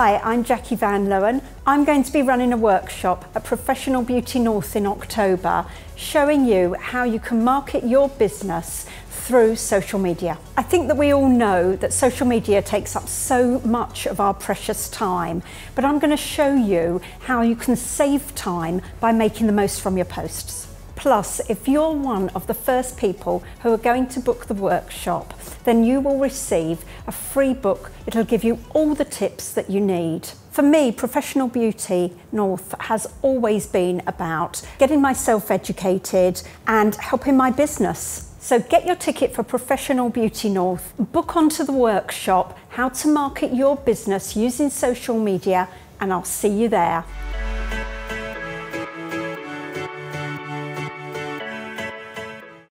Hi, I'm Jacqui Van Loen. I'm going to be running a workshop at Professional Beauty North in October, showing you how you can market your business through social media. I think that we all know that social media takes up so much of our precious time, but I'm going to show you how you can save time by making the most from your posts. Plus, if you're one of the first people who are going to book the workshop, then you will receive a free book. It'll give you all the tips that you need. For me, Professional Beauty North has always been about getting myself educated and helping my business. So get your ticket for Professional Beauty North, book onto the workshop, how to market your business using social media, and I'll see you there.